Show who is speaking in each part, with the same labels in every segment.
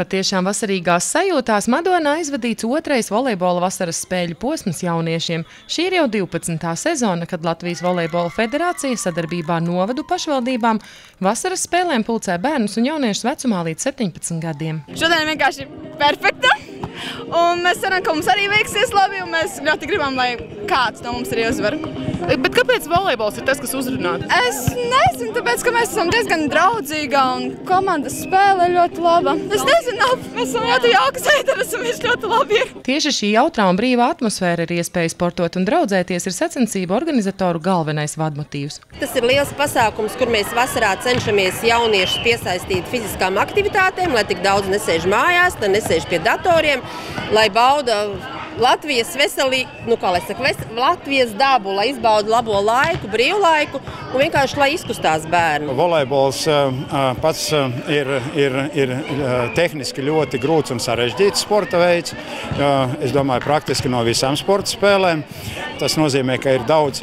Speaker 1: Patiešām vasarīgās sajūtās Madonā aizvadīts otrais volejbola vasaras spēļu posms jauniešiem. Šī ir jau 12. sezona, kad Latvijas volejbola federācija sadarbībā ar novadu pašvaldībām vasaras spēlēm pulcē bērnus un jauniešus vecumā līdz 17 gadiem.
Speaker 2: Šodien vienkārši perfekta! Un mēs ceram, ka mums arī veiksies labi, un mēs ļoti gribam, lai kāds no mums arī uzvar.
Speaker 3: Bet kāpēc volejbols ir tas, kas uzrunā?
Speaker 2: Es nezinu, tāpēc, ka mēs esam diezgan draudzīgi un komandas spēle ļoti laba. Es nezinu, mēs esam ļoti jauki sēdēs un viņš ļoti labi ir.
Speaker 1: Tieši šī jautrā un brīvā atmosfēra ir iespēja sportot un draudzēties ir sacensību organizatoru galvenais vadmotīvs.
Speaker 4: Tas ir liels pasākums, kur mēs vasarā cenšamies jauniešus piesaistīt fiziskām aktivitātēm, lai tik daudz nesēž mājās, lai nesēž pie datoriem, lai bauda Latvijas veselību, nu, kā lai saka, ves Latvijas dabu, lai izbaudu labo laiku, brīvlaiku un vienkārši, lai izkustās bērni.
Speaker 5: Volejbols uh, pats uh, ir, ir, ir tehniski ļoti grūts un sarežģīts sporta veids. Es domāju, praktiski no visām sporta spēlēm. Tas nozīmē, ka ir daudz,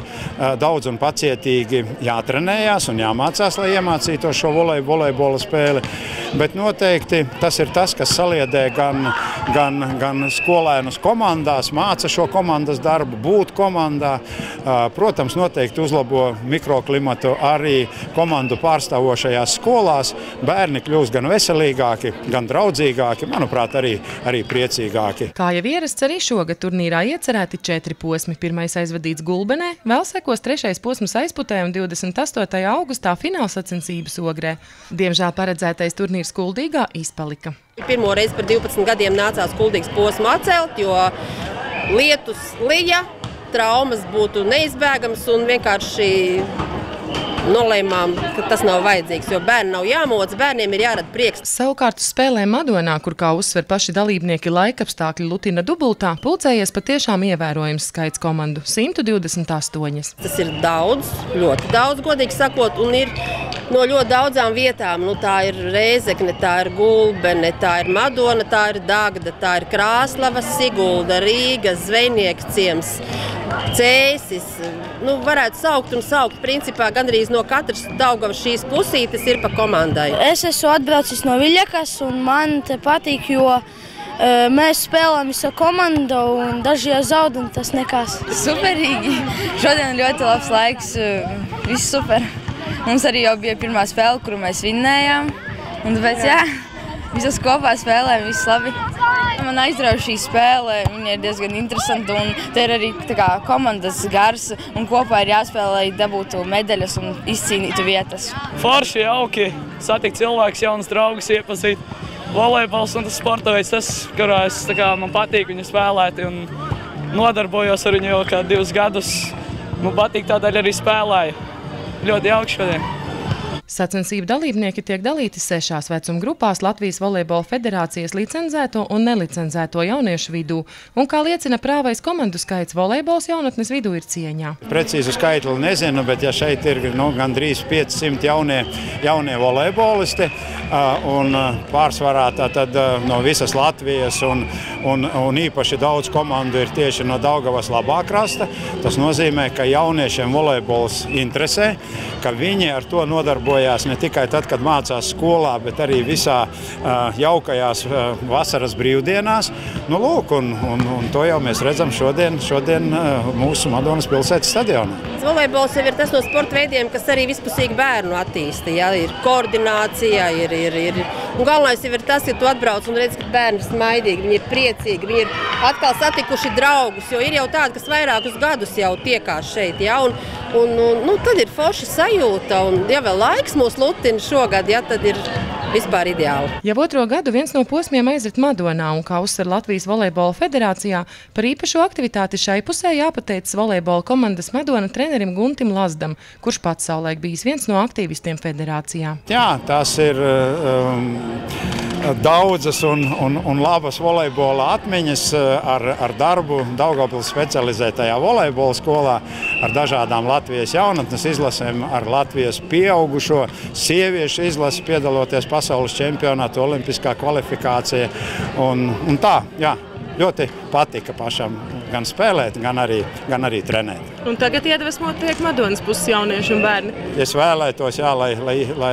Speaker 5: daudz un pacietīgi jātrenējās un jāmācās, lai iemācītos šo volej, volejbola spēli. Bet noteikti tas ir tas, kas saliedē gan, gan, gan skolēnus komandās, māca šo komandas darbu, būt komandā. Protams, noteikti uzlabo mikroklimatu arī komandu pārstāvošajās skolās. Bērni kļūst gan veselīgāki, gan draudzīgāki, manuprāt, arī, arī priecīgāki.
Speaker 1: Kā jau ierasts arī šogad turnīrā iecerēti četri posmi. Pirmais aizvadīts Gulbenē, vēl sekos trešais posms aizputē un 28. augustā finālsacensības ogrē. Diemžēl paredzētais turnīrs Kuldīgā izpalika.
Speaker 4: Pirmo reizi par 12 gadiem nācās Kuldīgas posmu atcelt, jo lietus lija, traumas būtu neizbēgamas un vienkārši nolēmām, ka tas nav vajadzīgs, jo bērni nav jāmoc, bērniem ir jārada prieks.
Speaker 1: Savukārt uz spēlēm Madonā, kur kā uzsver paši dalībnieki laikapstākļi Lutina dubultā, pulcējies patiešām ievērojams skaits komandu - 128.
Speaker 4: Tas ir daudz, ļoti daudz, godīgi sakot, un ir no ļoti daudzām vietām. Nu, tā ir Reizekne, tā ir Gulbene, tā ir Madona, tā ir Dagda, tā ir Krāslava, Sigulda, Rīga, Zvejnieks ciems, Cēsis. Nu, varētu saukt un saukt. Principā gandrīz no katras Daugavas šīs pusītes ir pa komandai.
Speaker 6: Es esmu atbraucis no Viļakas un man te patīk, jo uh, mēs spēlējam visu komandu un daži jau zaud un tas nekas.
Speaker 7: Superīgi! Šodien ļoti labs laiks, viss super! Mums arī jau bija pirmā spēle, kuru mēs vinnējām. Un tāpēc, jā, visas kopā spēlējām, viss labi. Man aizrauja šī spēle, viņa ir diezgan interesanta. Un te ir arī kā, komandas gars, kopā ir jāspēlē, lai dabūtu medaļas un izcīnītu vietas.
Speaker 8: Forši, jauki, satikt cilvēkus, jaunus draugus, iepazīt. Volejbols un tas sporta veids, tas, kurā es, kā, man patīk viņu spēlēt. Un nodarbojos ar viņu jau kā divus gadus. Man patīk tādēļ arī spēlēju ļoti jauki šodien.
Speaker 1: Sacensību dalībnieki tiek dalīti sešās vecuma grupās Latvijas Volejbola federācijas licenzēto un nelicenzēto jauniešu vidū, un, kā liecina prāvais komandu skaits, volejbols jaunatnes vidū ir cieņā.
Speaker 5: Precīzu skaitli nezinu, bet ja šeit ir nu, gandrīz 500 jaunie, jaunie volejbolisti, un pārsvarā tad no visas Latvijas, un, un, un īpaši daudz komandu ir tieši no Daugavas labā krasta, tas nozīmē, ka jauniešiem volejbols interesē, ka viņi ar to nodarbojas darbojās ne tikai tad, kad mācās skolā, bet arī visā jaukajās vasaras brīvdienās. Nu, lūk, un, un, un to jau mēs redzam šodien, šodien mūsu Madonas pilsētas stadionā.
Speaker 4: Volejbols jau ir tas no sporta veidiem, kas arī vispusīgi bērnu attīsta. Ja? Ir koordinācija, ir, ir, ir. Un galvenais jau ir tas, ka tu atbrauc un redz, ka bērni ir smaidīgi, viņi ir priecīgi, viņi ir atkal satikuši draugus, jo ir jau tādi, kas vairākus gadus jau tiekās šeit. Ja? Un, un, un, nu, tad ir forša sajūta, un ja vēl laiks mūs lutina šogad, ja, tad ir vispār ideāli.
Speaker 1: Jau otro gadu viens no posmiem aizrit Madonā, un kā uzsver Latvijas volejbola federācijā, par īpašo aktivitāti šai pusē jāpateicas volejbola komandas Madona trenerim Guntim Lazdam, kurš pats savulaik bijis viens no aktīvistiem federācijā.
Speaker 5: Jā, tas ir um, daudzas un, un, un labas volejbola atmiņas ar, ar darbu Daugavpils specializētajā volejbola skolā, ar dažādām Latvijas jaunatnes izlasēm, ar Latvijas pieaugušo sieviešu izlasi piedaloties pasaules čempionāta, olimpiskā kvalifikācija un, un tā, jā. Ļoti patika pašam gan spēlēt, gan arī, gan arī trenēt.
Speaker 3: Un tagad iedvesmot tiek Madonas puses jaunieši un bērni.
Speaker 5: Es vēlētos, jā, lai, lai, lai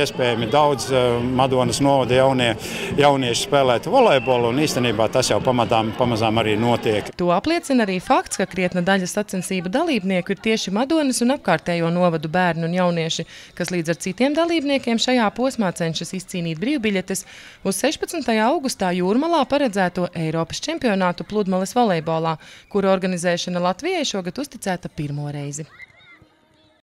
Speaker 5: iespējami daudz Madonas novada jaunie, jaunieši spēlētu volejbolu, un īstenībā tas jau pamatām, pamazām arī notiek.
Speaker 1: To apliecina arī fakts, ka krietna daļa sacensību dalībnieku ir tieši Madonas un apkārtējo novadu bērni un jaunieši, kas līdz ar citiem dalībniekiem šajā posmā cenšas izcīnīt brīvbiļetes uz 16. augustā Jūrmalā paredzēto Eiropas čempionātu pludmales volejbolā, kuru organizēšana Latvijai šogad uzticēta pirmo reizi.